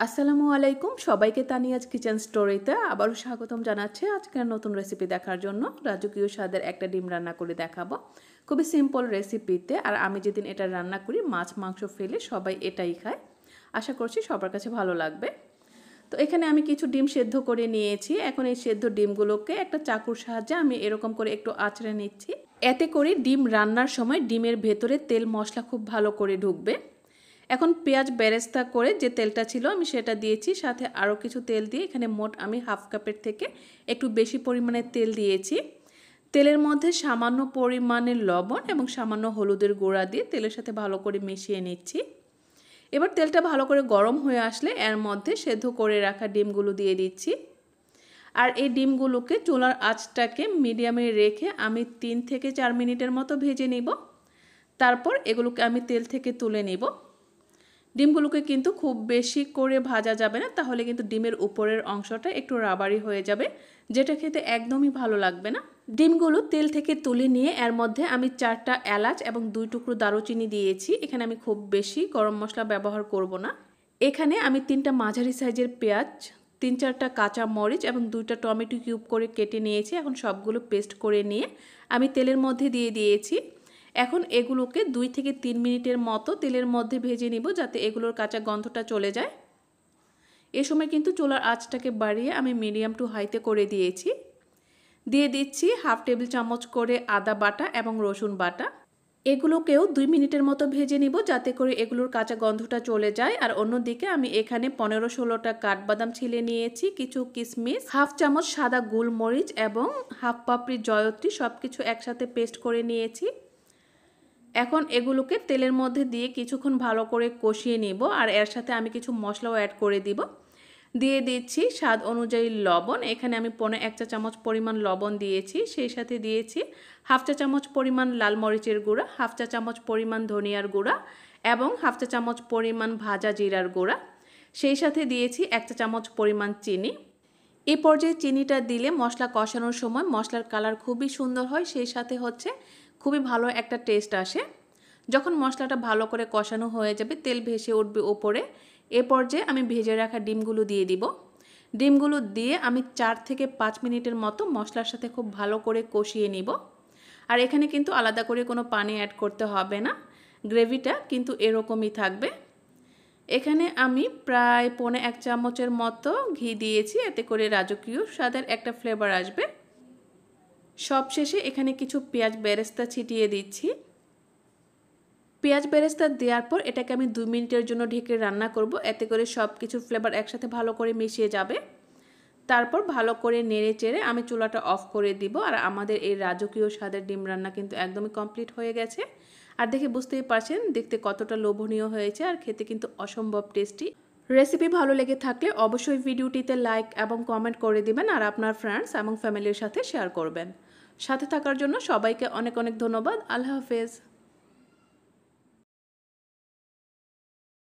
আসসালামু আলাইকুম। সবাইকে তানিয়াজ কিচেন স্টোরিতে আবারও স্বাগতম জানাচ্ছি আজকের নতুন রেসিপি দেখার জন্য। রাজকীয় স্বাদের একটা ডিম রান্না করে দেখাবো। খুবই সিম্পল রেসিপিতে আর আমি যেদিন এটা রান্না করি, মাছ, মাংস ফেলে সবাই এটাই খায়। আশা করছি সবার কাছে ভালো লাগবে। তো এখানে আমি কিছু ডিম সেদ্ধ করে নিয়েছি। এখন এই সেদ্ধ ডিমগুলোকে একটা চাকুর সাহায্যে আমি এরকম করে একটু আঁচড়ে নিচ্ছি। এতে করে ডিম রান্নার সময় ডিমের ভেতরে তেল মশলা খুব ভালো করে ঢুকবে। এখন পেঁয়াজ বেরেস্তা করে যে তেলটা ছিল আমি সেটা দিয়েছি, সাথে আরও কিছু তেল দিয়ে এখানে মোট আমি হাফ কাপের থেকে একটু বেশি পরিমাণে তেল দিয়েছি। তেলের মধ্যে সামান্য পরিমাণে লবণ এবং সামান্য হলুদের গুঁড়া দিয়ে তেলের সাথে ভালো করে মিশিয়ে নিচ্ছি। এবার তেলটা ভালো করে গরম হয়ে আসলে এর মধ্যে সেদ্ধ করে রাখা ডিমগুলো দিয়ে দিচ্ছি। আর এই ডিমগুলোকে চুলার আঁচটাকে মিডিয়ামে রেখে আমি তিন থেকে চার মিনিটের মতো ভেজে নিব। তারপর এগুলোকে আমি তেল থেকে তুলে নিব। ডিমগুলোকে কিন্তু খুব বেশি করে ভাজা যাবে না, তাহলে কিন্তু ডিমের উপরের অংশটা একটু রাবারি হয়ে যাবে, যেটা খেতে একদমই ভালো লাগবে না। ডিমগুলো তেল থেকে তুলে নিয়ে এর মধ্যে আমি চারটা এলাচ এবং দুই টুকরো দারুচিনি দিয়েছি, এখানে আমি খুব বেশি গরম মশলা ব্যবহার করব না। এখানে আমি তিনটা মাঝারি সাইজের পেঁয়াজ, তিন চারটা কাঁচা মরিচ এবং দুইটা টমেটো কিউব করে কেটে নিয়েছি, এখন সবগুলো পেস্ট করে নিয়ে আমি তেলের মধ্যে দিয়ে দিয়েছি। এখন এগুলোকে দুই থেকে তিন মিনিটের মতো তেলের মধ্যে ভেজে নিব যাতে এগুলোর কাঁচা গন্ধটা চলে যায়। এ সময় কিন্তু চুলার আঁচটাকে বাড়িয়ে আমি মিডিয়াম টু হাইতে করে দিয়েছি। দিয়ে দিচ্ছি হাফ টেবিল চামচ করে আদা বাটা এবং রসুন বাটা। এগুলোকেও দুই মিনিটের মতো ভেজে নিব যাতে করে এগুলোর কাঁচা গন্ধটা চলে যায়। আর অন্যদিকে আমি এখানে পনেরো ষোলোটা কাঠবাদাম ছিলে নিয়েছি, কিছু কিশমিশ হাফ চামচ সাদা গোলমরিচ এবং হাফ পাপড়ি জয়ত্রী সব কিছু একসাথে পেস্ট করে নিয়েছি। এখন এগুলোকে তেলের মধ্যে দিয়ে কিছুক্ষণ ভালো করে কষিয়ে নিব আর এর সাথে আমি কিছু মশলাও অ্যাড করে দিব। দিয়ে দিচ্ছি স্বাদ অনুযায়ী লবণ। এখানে আমি পনেরো এক চা চামচ পরিমাণ লবণ দিয়েছি। সেই সাথে দিয়েছি হাফ চা চামচ পরিমাণ লাল মরিচের গুঁড়া, হাফ চা চামচ পরিমাণ ধনিয়ার গুঁড়া এবং হাফ চা চামচ পরিমাণ ভাজা জিরার গুঁড়া। সেই সাথে দিয়েছি এক চা চামচ পরিমাণ চিনি। এই পর্যায়ে চিনিটা দিলে মশলা কষানোর সময় মশলার কালার খুবই সুন্দর হয়। সেই সাথে হচ্ছে খুবই ভালো একটা টেস্ট আসে। যখন মশলাটা ভালো করে কষানো হয়ে যাবে, তেল ভেসে উঠবে ওপরে, এ পর্যায়ে আমি ভেজে রাখা ডিমগুলো দিয়ে দিব। ডিমগুলো দিয়ে আমি চার থেকে পাঁচ মিনিটের মতো মশলার সাথে খুব ভালো করে কষিয়ে নিব। আর এখানে কিন্তু আলাদা করে কোনো পানি অ্যাড করতে হবে না, গ্রেভিটা কিন্তু এরকমই থাকবে। এখানে আমি প্রায় পনে এক চামচের মতো ঘি দিয়েছি, এতে করে রাজকীয় স্বাদের একটা ফ্লেভার আসবে। সবশেষে এখানে কিছু পেঁয়াজ বেরেস্তা ছিটিয়ে দিচ্ছি। পেঁয়াজ বেরেস্তা দেওয়ার পর এটাকে আমি দুই মিনিটের জন্য ঢেকে রান্না করব। এতে করে সব কিছুর ফ্লেভার একসাথে ভালো করে মিশিয়ে যাবে। তারপর ভালো করে নেড়ে চেড়ে আমি চুলাটা অফ করে দিব। আর আমাদের এই রাজকীয় স্বাদের ডিম রান্না কিন্তু একদমই কমপ্লিট হয়ে গেছে। আর দেখে বুঝতেই পারছেন, দেখতে কতটা লোভনীয় হয়েছে আর খেতে কিন্তু অসম্ভব টেস্টি রেসিপি ভালো লেগে থাকলে অবশ্যই ভিডিওটিতে লাইক এবং কমেন্ট করে দিবেন আর আপনার ফ্রেন্ডস এবং ফ্যামিলির সাথে শেয়ার করবেন। সাথে থাকার জন্য সবাইকে অনেক অনেক ধন্যবাদ। আল্লাহ হাফেজ।